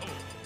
battle!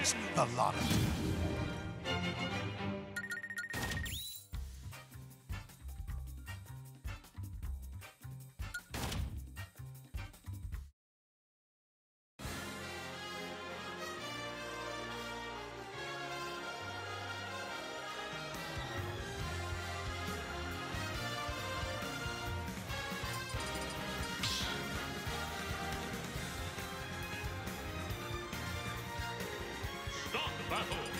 Weaklings, the lot of. Battle!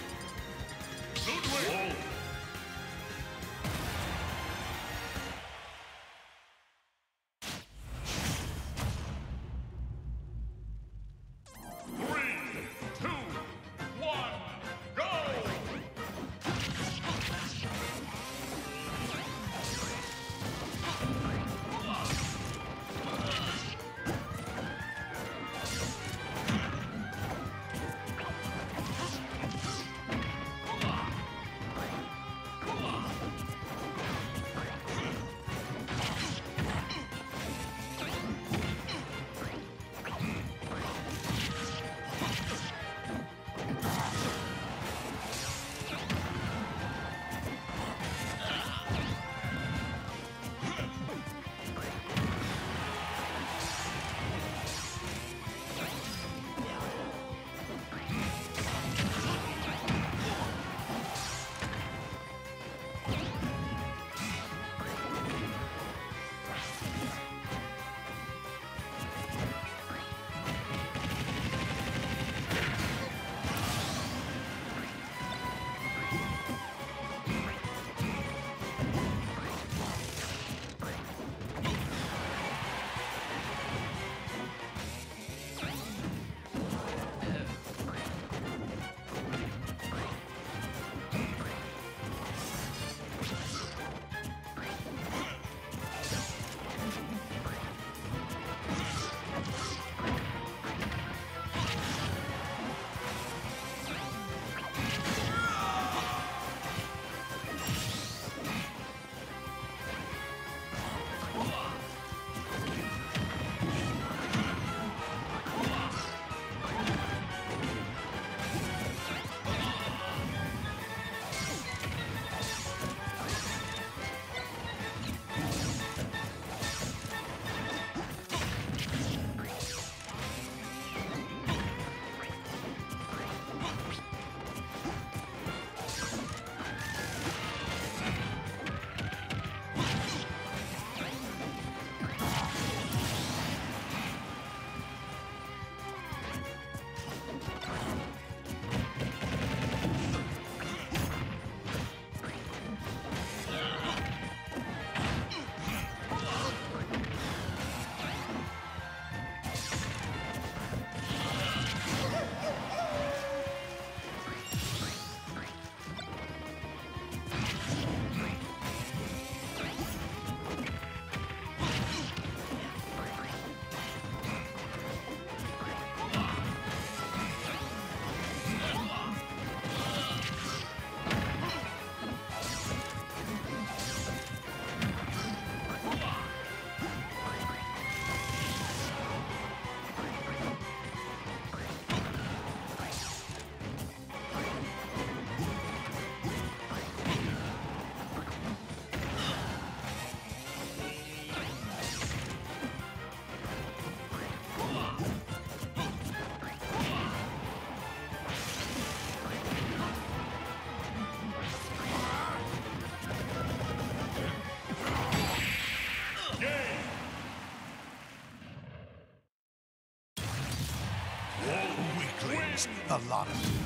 The lot of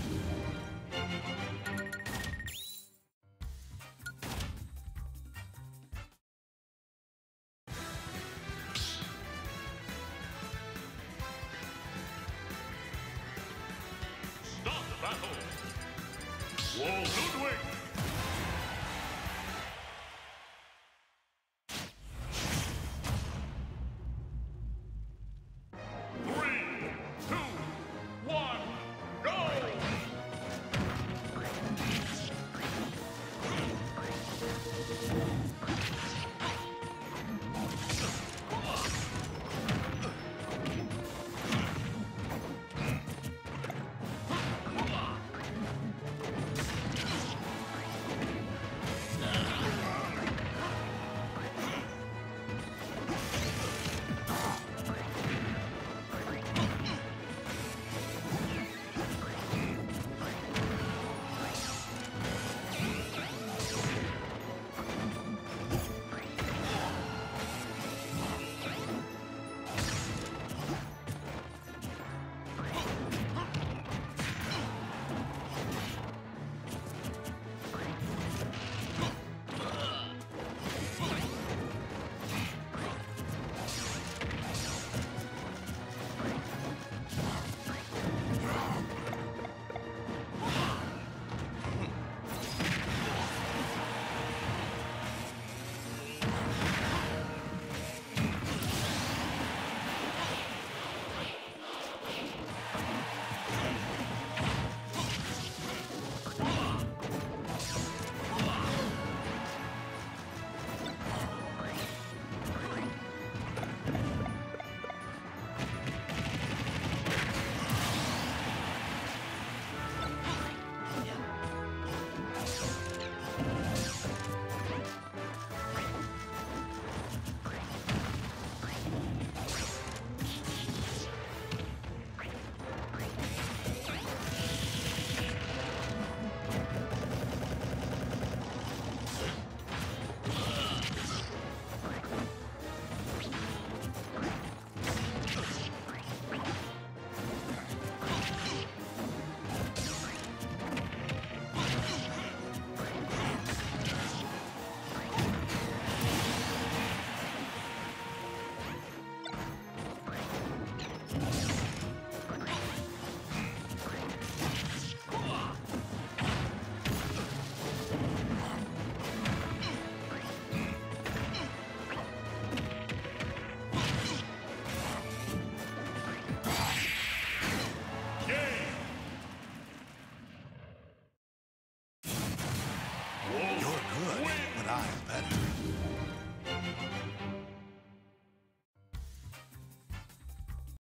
battle. Wall Ludwig.